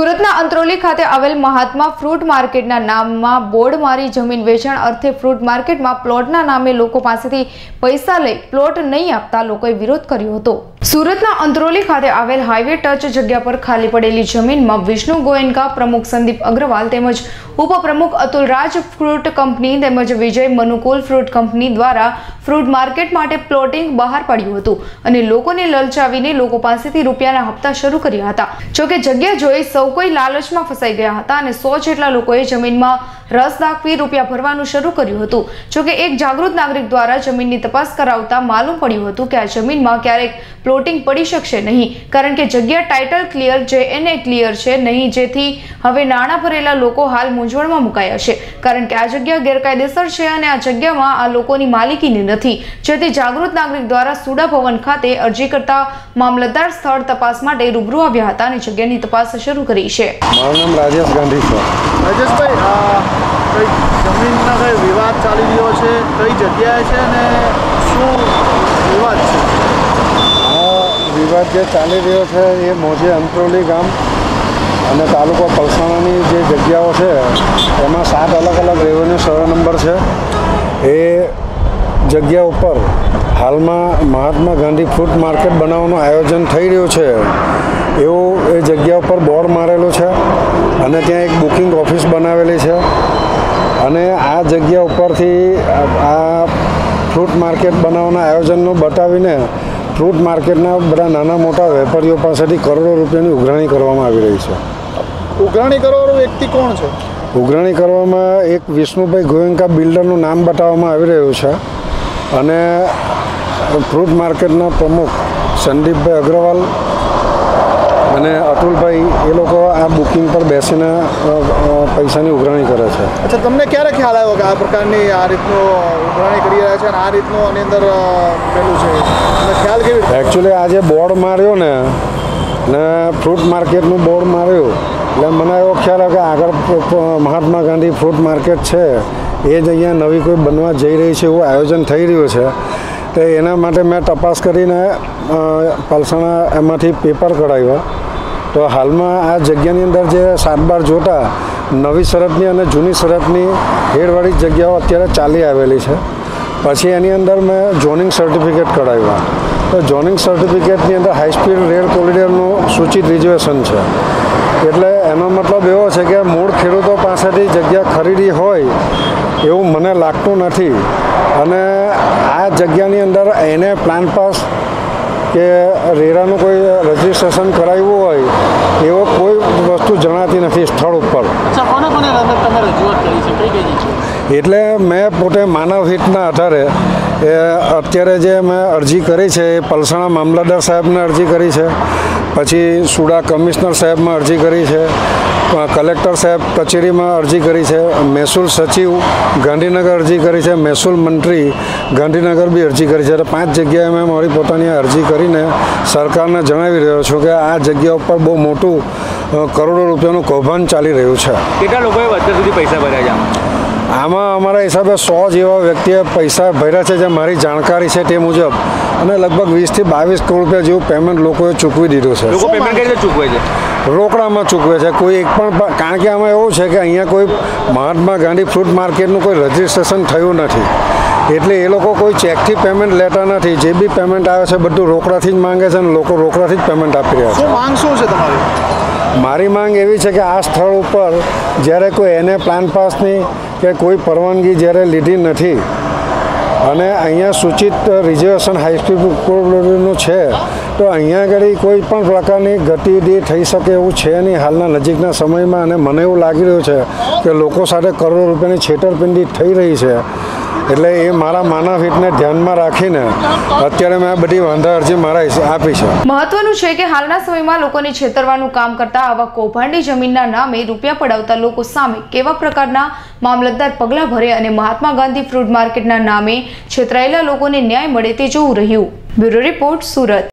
સુરતના અંત્રોલી ખાતે આવેલ મહાત્મા ફ્રૂટ માર્કેટના નામમાં બોર્ડ મારી જમીન વેચાણ અર્થે ફ્રૂટ માર્કેટમાં પ્લોટના નામે લોકો પાસેથી પૈસા લઈ પ્લોટ નહીં આપતા લોકોએ વિરોધ કર્યો હતો. સુરતના અંત્રોલી ખાતે આવેલ હાઈવે ટચ જગ્યા પર ખાલી પડેલી જમીનમાં વિષ્ણુ ગોયન્કા પ્રમુખ સંદીપ અગ્રવાલ તેમજ ઉપપ્રમુખ અતુલ રાજ ફ્રૂટ કંપની તેમજ વિજય મનુકુલ ફ્રૂટ કંપની દ્વારા ફ્રૂટ માર્કેટ માટે પ્લોટિંગ બહાર પાડ્યું હતું અને લોકોને લલચાવીને લોકો પાસેથી રૂપિયાના હપ્તા શરૂ કર્યા હતા. જોકે જગ્યા જોઈ સૌ કોઈ લાલચમાં ફસાઈ ગયા હતા અને સો જેટલા લોકોએ જમીનમાં રસ દાખવી રૂપિયા ભરવાનું શરૂ કર્યું હતું. જોકે એક જાગૃત નાગરિક દ્વારા જમીનની તપાસ કરાવતા માલુમ પડ્યું હતું કે આ જમીનમાં ક્યારેક પ્લોટિંગ પડી શકશે નહીં, કારણ કે જગ્યા ટાઇટલ ક્લિયર જે એને ક્લિયર છે નહીં, જેથી હવે નાણાં ભરેલા લોકો હાલ મૂંઝવણમાં મુકાયા છે. કારણ કે આ જગ્યા ગેરકાયદેસર છે અને આ જગ્યામાં આ લોકોની માલિકીની નથી. જેથી જાગૃત નાગરિક દ્વારા સુડા ભવન ખાતે અરજી કરતા મામલતદાર સ્થળ તપાસ માટે રૂબરૂ આવ્યા હતા અને જગ્યાની તપાસ શરૂ કરી છે. મારું નામ રાજેશ ગાંધી છે. રાજેશભાઈ જમીનનો કઈ વિવાદ ચાલી રહ્યો છે? કઈ જગ્યાએ છે અને શું વિવાદ છે? વિવાદ જે ચાલી રહ્યો છે એ મોજે અંત્રોલી ગામ અને તાલુકો પલસાણાની જે જગ્યાઓ છે એમાં સાત અલગ અલગ રેવન્યુ સર્વે નંબર છે. એ જગ્યા ઉપર હાલમાં મહાત્મા ગાંધી ફ્રૂટ માર્કેટ બનાવવાનું આયોજન થઈ રહ્યું છે. એવું એ જગ્યા ઉપર બોર્ડ મારેલું છે અને ત્યાં એક બુકિંગ ઓફિસ બનાવેલી છે. અને આ જગ્યા ઉપરથી આ ફ્રૂટ માર્કેટ બનાવવાના આયોજનનું બતાવીને ફ્રૂટ માર્કેટના બધા નાના મોટા વેપારીઓ પાસેથી કરોડો રૂપિયાની ઉઘરાણી કરવામાં આવી રહી છે. ઉઘરાણી કરવાનો વ્યક્તિ કોણ છે? ઉઘરાણી કરવામાં એક વિષ્ણુભાઈ ગોયંકા બિલ્ડરનું નામ બતાવવામાં આવી રહ્યું છે. અને ફ્રૂટ માર્કેટના પ્રમુખ સંદીપભાઈ અગ્રવાલ અને અતુલભાઈ એ લોકો આ બુકિંગ પર બેસીને પૈસાની ઉઘરાણી કરે છે. અચ્છા તમને ક્યારે ખ્યાલ આવ્યો કે આ પ્રકારની આ રીતનું ઉઘરાણી કરી રહ્યા છે અને આ રીતનું આની અંદર પેલું છે? ખ્યાલ કેવી એકચ્યુઅલી આજે બોર્ડ માર્યો ને ને ફ્રૂટ માર્કેટનું બોર્ડ માર્યું એટલે મને એવો ખ્યાલ આવ્યો કે આગળ મહાત્મા ગાંધી ફ્રૂટ માર્કેટ છે એ જ અહીંયા નવી કોઈ બનવા જઈ રહી છે એવું આયોજન થઈ રહ્યું છે. તો એના માટે મેં તપાસ કરીને પલસાણા એમાંથી પેપર કઢાવ્યા. તો હાલમાં આ જગ્યાની અંદર જે સાત બાર જોતા નવી શરતની અને જૂની શરતની હેડવાળી જગ્યાઓ અત્યારે ચાલી આવેલી છે. પછી એની અંદર મેં ઝોનિંગ સર્ટિફિકેટ કઢાવ્યા. તો ઝોનિંગ સર્ટિફિકેટની અંદર હાઈ સ્પીડ રેલ કોરિડોરનું સૂચિત રિઝર્વેશન છે. એટલે એનો મતલબ એવો છે કે મૂળ ખેડૂતો પાસેથી જગ્યા ખરીદી હોય એવું મને લાગતું નથી. અને આ જગ્યાની અંદર એને પ્લાન પાસ કે રેરાનું કોઈ રજિસ્ટ્રેશન કરાવ્યું હોય, એવો કોઈ વસ્તુ જણાતી નથી સ્થળ ઉપર. એટલે મેં પોતે માનવ હિતના આધારે એ અત્યારે જે મેં અરજી કરી છે, એ પલસાણા મામલતદાર સાહેબને અરજી કરી છે, પછી સુડા કમિશનર સાહેબમાં અરજી કરી છે કલેક્ટર સાહેબ કચેરીમાં અરજી કરી છે, મહેસૂલ સચિવ ગાંધીનગર અરજી કરી છે, મહેસૂલ મંત્રી ગાંધીનગર બી અરજી કરી છે, એટલે પાંચ જગ્યાએ મેં મારી પોતાની અરજી કરીને સરકારને જણાવી રહ્યો છું કે આ જગ્યા ઉપર બહુ મોટું કરોડો રૂપિયાનું કૌભાંડ ચાલી રહ્યું છે. કેટલા લોકોએ અત્યાર સુધી પૈસા ભર્યા છે આમાં? અમારા હિસાબે સો જેવા વ્યક્તિએ પૈસા ભર્યા છે જે મારી જાણકારી છે તે મુજબ. અને લગભગ વીસથી બાવીસ કરોડ રૂપિયા જેવું પેમેન્ટ લોકોએ ચૂકવી દીધું છે. લોકો પેમેન્ટ ચૂકવે છે? રોકડામાં ચૂકવે છે. કોઈ એક પણ કારણ કે આમાં એવું છે કે અહીંયા કોઈ મહાત્મા ગાંધી ફ્રૂટ માર્કેટનું કોઈ રજિસ્ટ્રેશન થયું નથી. એટલે એ લોકો કોઈ ચેકથી પેમેન્ટ લેતા નથી. જે બી પેમેન્ટ આવે છે બધું રોકડાથી જ માંગે છે અને લોકો રોકડાથી જ પેમેન્ટ આપી રહ્યા છે. શું માંગ શું છે તમારી? મારી માંગ એવી છે કે આ સ્થળ ઉપર જ્યારે કોઈ એને પ્લાન પાસની કે કોઈ પરવાનગી જ્યારે લીધી નથી અને અહીંયા સૂચિત રિઝર્વેશન હાઈસ્પીડ કોરિડોરનું છે તો અહીંયા આગળ કોઈ પણ પ્રકારની ગતિવિધિ થઈ શકે એવું છે નહીં હાલના નજીકના સમયમાં અને મને એવું લાગી રહ્યું છે કે લોકો સાથે કરોડો રૂપિયાની છેતરપિંડી થઈ રહી છે. એટલે એ મારા માનવ હિતને ધ્યાનમાં રાખીને અત્યારે મેં બધી વાંધા અરજી મારા આપી છે. મહત્વનું છે કે હાલના સમયમાં લોકોને છેતરવાનું કામ કરતા આવા કૌભાંડી જમીનના નામે રૂપિયા પડાવતા લોકો સામે કેવા પ્રકારના મામલતદાર પગલાં ભરે અને મહાત્મા ગાંધી ફ્રૂટ માર્કેટના નામે છેતરાયેલા લોકોને ન્યાય મળે તે જોવું રહ્યું. Bureau report Surat.